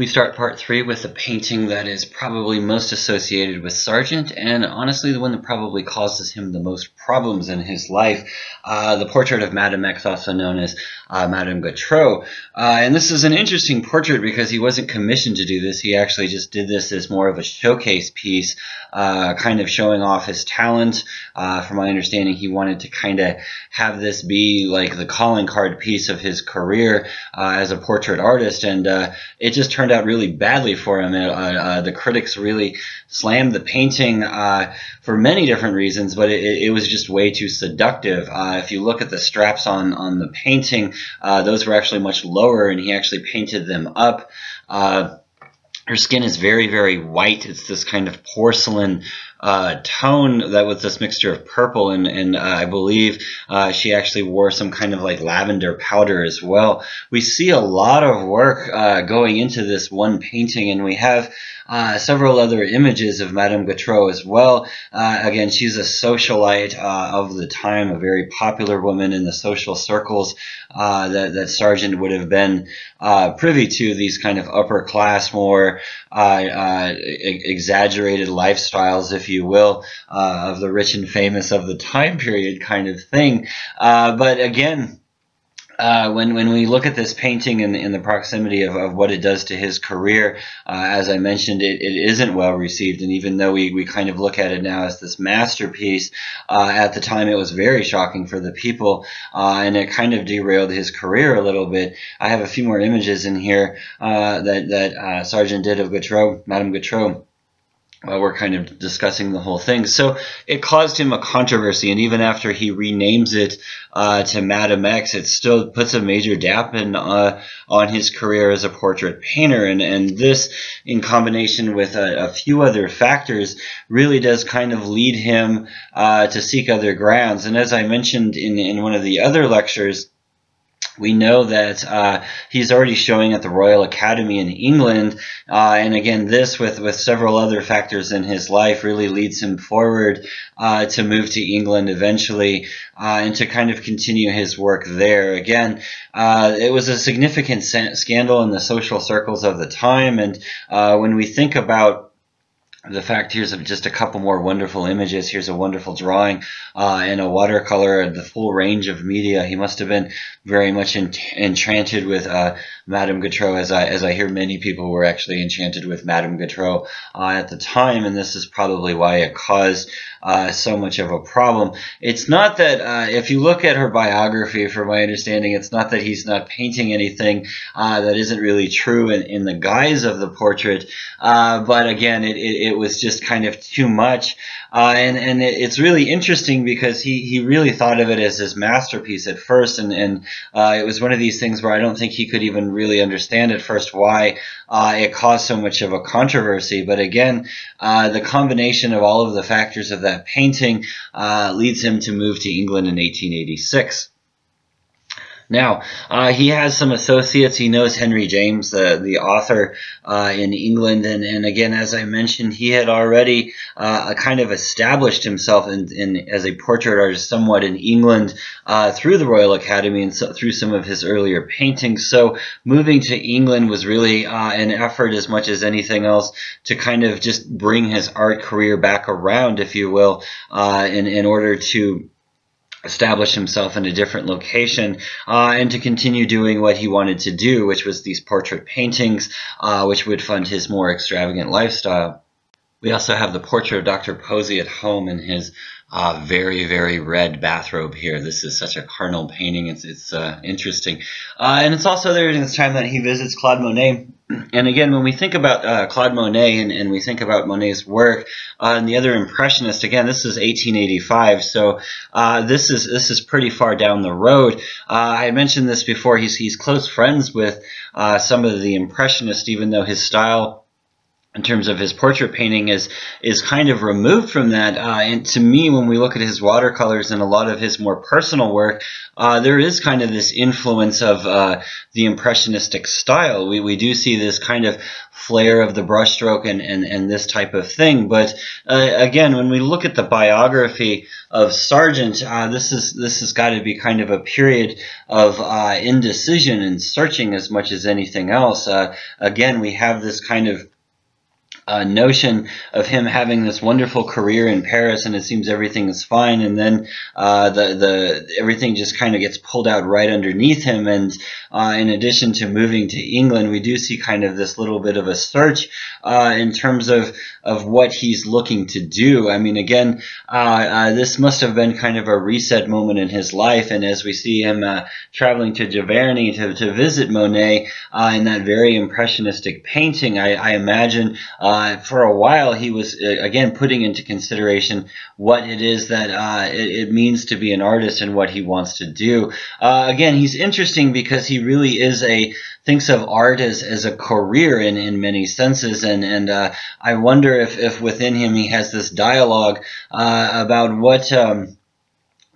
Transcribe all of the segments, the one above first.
We start part three with the painting that is probably most associated with Sargent, and honestly, the one that probably causes him the most problems in his life. Uh, the portrait of Madame X, also known as uh, Madame Gautreau. Uh, and this is an interesting portrait because he wasn't commissioned to do this. He actually just did this as more of a showcase piece, uh, kind of showing off his talent. Uh, from my understanding, he wanted to kind of have this be like the calling card piece of his career uh, as a portrait artist, and it just turned out really badly for him. Uh, uh, the critics really slammed the painting uh, for many different reasons, but it, it, was just way too seductive. Uh, if you look at the straps on, on the painting, uh, those were actually much lower, and he actually painted them up. Uh, her skin is very, very white. It's this kind of porcelain uh, tone that was this mixture of purple and, and uh, I believe uh, she actually wore some kind of like lavender powder as well. We see a lot of work uh, going into this one painting and we have uh, several other images of Madame Gautreau as well. Uh, again, she's a socialite of the time, a very popular woman in the social circles that, that Sargent would have been privy to, these kind of upper class, more exaggerated lifestyles, if you will, uh, of the rich and famous of the time period kind of thing. Uh, but again, uh, when when we look at this painting in, in the proximity of, of what it does to his career, uh, as I mentioned, it, it isn't well received. And even though we, we kind of look at it now as this masterpiece, uh, at the time it was very shocking for the people, uh, and it kind of derailed his career a little bit. I have a few more images in here uh, that that uh, Sargent did of Gautreau, Madame Gautreau we're kind of discussing the whole thing. So it caused him a controversy, and even after he renames it uh, to Madame X, it still puts a major dampen uh, on his career as a portrait painter. And, and this, in combination with a, a few other factors, really does kind of lead him uh, to seek other grounds. And as I mentioned in, in one of the other lectures, we know that uh, he's already showing at the Royal Academy in England, uh, and again, this with with several other factors in his life really leads him forward uh, to move to England eventually uh, and to kind of continue his work there. Again, uh, it was a significant scandal in the social circles of the time, and uh, when we think about the fact here's just a couple more wonderful images. Here's a wonderful drawing uh, and a watercolor, the full range of media. He must have been very much enchanted with uh, Madame Gautreau, as I as I hear many people were actually enchanted with Madame Gautreau uh, at the time, and this is probably why it caused uh, so much of a problem. It's not that uh, if you look at her biography, from my understanding, it's not that he's not painting anything uh, that isn't really true in, in the guise of the portrait, uh, but again, it, it, it was just kind of too much. Uh, and and it's really interesting because he, he really thought of it as his masterpiece at first, and and uh, it was one of these things where I don't think he could even really understand at first why uh, it caused so much of a controversy. But again, uh, the combination of all of the factors of that painting uh, leads him to move to England in 1886. Now, uh, he has some associates. He knows Henry James, the, the author uh, in England. And, and again, as I mentioned, he had already uh, kind of established himself in, in, as a portrait artist somewhat in England uh, through the Royal Academy and so, through some of his earlier paintings. So moving to England was really uh, an effort as much as anything else to kind of just bring his art career back around, if you will, uh, in, in order to establish himself in a different location uh, and to continue doing what he wanted to do, which was these portrait paintings, uh, which would fund his more extravagant lifestyle. We also have the portrait of Dr. Pozzi at home in his uh, very, very red bathrobe here. This is such a carnal painting. It's, it's uh, interesting. Uh, and it's also there in this time that he visits Claude Monet and again, when we think about uh, Claude Monet and, and, we think about Monet's work uh, and the other impressionist, again, this is 1885, so uh, this is this is pretty far down the road. I mentioned this before. He's he's close friends with some of the impressionists, even though his style in terms of his portrait painting is is kind of removed from that. Uh, and to me, when we look at his watercolors and a lot of his more personal work, uh, there is kind of this influence of uh, the impressionistic style. We we do see this kind of flair of the brushstroke and, and, and this type of thing. But uh, again, when we look at the biography of Sargent, uh, this is this has got to be kind of a period of uh, indecision and searching as much as anything else. again, we have this kind of uh, notion of him having this wonderful career in Paris and it seems everything is fine. And then uh, the the everything just kind of gets pulled out right underneath him. And uh, in addition to moving to England we do see kind of this little bit of a search uh, in terms of of what he's looking to do. I mean again uh, uh, this must have been kind of a reset moment in his life. And as we see him traveling to Giverny to, to visit Monet in that very impressionistic painting I, I imagine uh, for a while he was uh, again putting into consideration what it is that uh, it, it, means to be an artist and what he wants to do. Uh, again, he's interesting because he really is a thinks of art as, as a career in, in many senses and and uh, I wonder if, if within him he has this dialogue uh, about what um,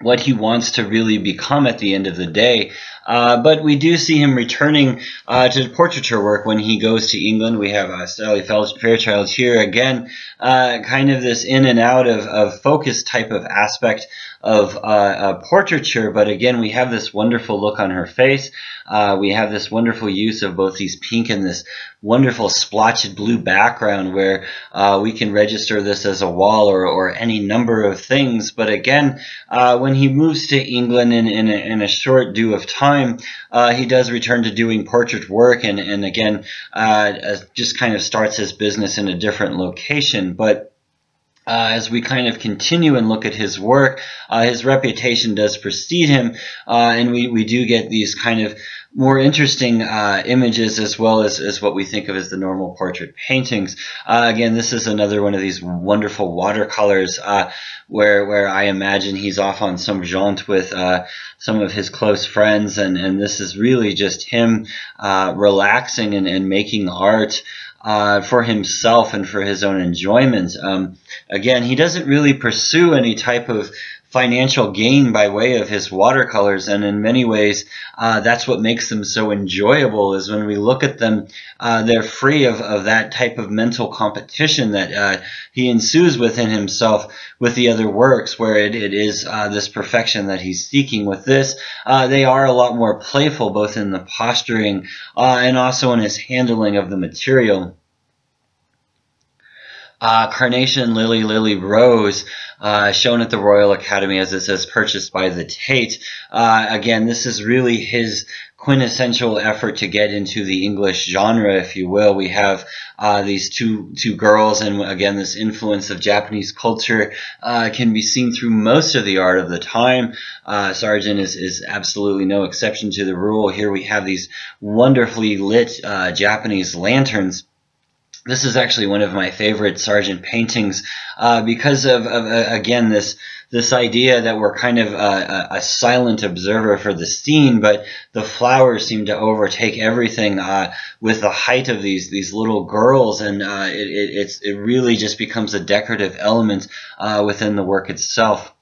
what he wants to really become at the end of the day. Uh, but we do see him returning uh, to portraiture work when he goes to England. We have uh, Sally Fairchild here again, uh, kind of this in and out of, of focus type of aspect of uh, portraiture. But again, we have this wonderful look on her face. We have this wonderful use of both these pink and this wonderful splotched blue background where we can register this as a wall or, or any number of things. But again, when he moves to England in, in, a, in a short due of time, uh, he does return to doing portrait work and, and again, uh, just kind of starts his business in a different location. But uh, as we kind of continue and look at his work, uh, his reputation does precede him, uh, and we, we do get these kind of more interesting uh, images as well as, as what we think of as the normal portrait paintings. Uh, again, this is another one of these wonderful watercolors uh, where where I imagine he's off on some jaunt with some of his close friends, and, and this is really just him relaxing and, and making art uh, for himself and for his own enjoyment. Um, again, he doesn't really pursue any type of financial gain by way of his watercolors. And in many ways uh, that's what makes them so enjoyable is when we look at them uh, they're free of, of that type of mental competition that uh, he ensues within himself with the other works where it, it is uh, this perfection that he's seeking with this. Uh, they are a lot more playful both in the posturing uh, and also in his handling of the material uh, Carnation Lily Lily Rose, uh, shown at the Royal Academy as it says purchased by the Tate. Uh, again, this is really his quintessential effort to get into the English genre, if you will. We have uh, these two two girls, and again, this influence of Japanese culture uh, can be seen through most of the art of the time. Uh, Sargent is, is absolutely no exception to the rule. Here we have these wonderfully lit uh, Japanese lanterns this is actually one of my favorite Sargent paintings uh, because of, of uh, again this this idea that we're kind of a, a, silent observer for the scene, but the flowers seem to overtake everything uh, with the height of these these little girls, and uh, it, it, it really just becomes a decorative element uh, within the work itself.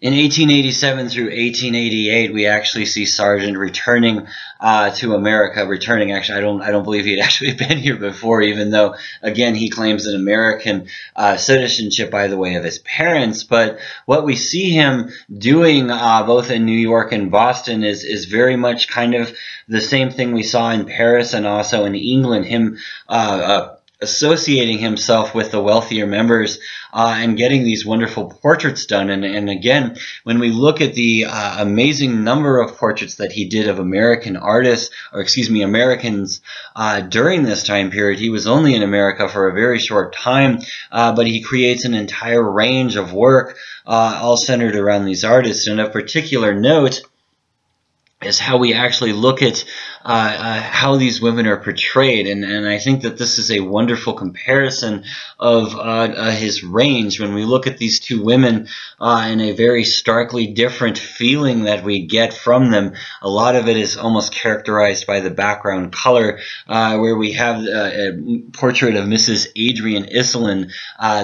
In 1887 through 1888, we actually see Sargent returning uh, to America. Returning, actually, I don't, I don't believe he had actually been here before. Even though, again, he claims an American uh, citizenship by the way of his parents. But what we see him doing, uh, both in New York and Boston, is is very much kind of the same thing we saw in Paris and also in England. Him uh, uh, associating himself with the wealthier members uh, and getting these wonderful portraits done. And, and again, when we look at the uh, amazing number of portraits that he did of American artists, or excuse me, Americans uh, during this time period, he was only in America for a very short time, uh, but he creates an entire range of work uh, all centered around these artists. And of particular note, is how we actually look at uh, uh, how these women are portrayed, and, and I think that this is a wonderful comparison of uh, uh, his range when we look at these two women uh, in a very starkly different feeling that we get from them. A lot of it is almost characterized by the background color, where we have a portrait of Mrs. Adrian Iselin,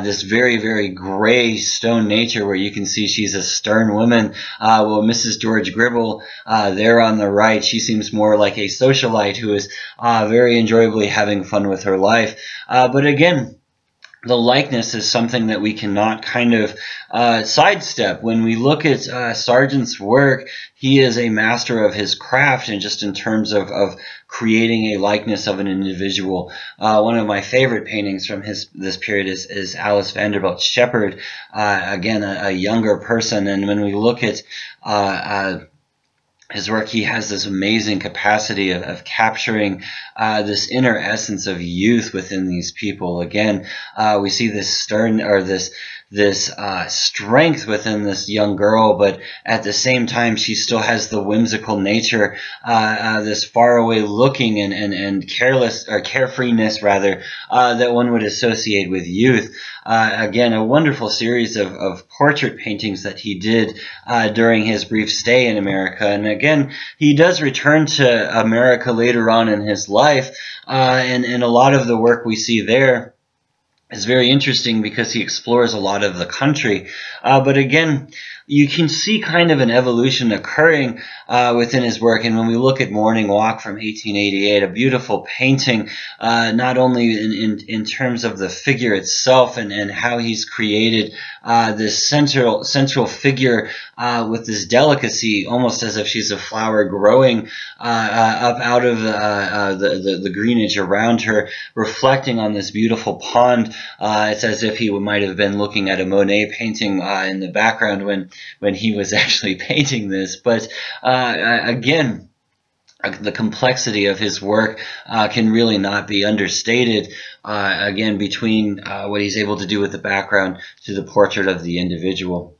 this very very gray stone nature where you can see she's a stern woman. well, Mrs. George Gribble there on the right, she seems more like a socialite who is uh, very enjoyably having fun with her life. Uh, but again, the likeness is something that we cannot kind of uh, sidestep. When we look at uh, Sargent's work, he is a master of his craft, and just in terms of, of creating a likeness of an individual. Uh, one of my favorite paintings from his this period is, is Alice Vanderbilt Shepard, uh, again a, a, younger person. And when we look at uh, uh, his work, he has this amazing capacity of, of capturing uh, this inner essence of youth within these people. Again, uh, we see this stern or this this uh, strength within this young girl, but at the same time, she still has the whimsical nature, uh, uh, this faraway looking and, and, and careless or carefreeness rather uh, that one would associate with youth. Uh, again, a wonderful series of, of portrait paintings that he did uh, during his brief stay in America. And again, he does return to America later on in his life, and, and a lot of the work we see there is very interesting because he explores a lot of the country. Uh, but again, you can see kind of an evolution occurring uh, within his work. And when we look at Morning Walk from 1888, a beautiful painting, uh, not only in, in, in, terms of the figure itself and, and how he's created uh, this central central figure uh, with this delicacy, almost as if she's a flower growing uh, uh, up out of the, the, the, greenage around her, reflecting on this beautiful pond. it's as if he might have been looking at a Monet painting in the background when when he was actually painting this. But uh, again, the complexity of his work uh, can really not be understated. Uh, again, between uh, what he's able to do with the background to the portrait of the individual.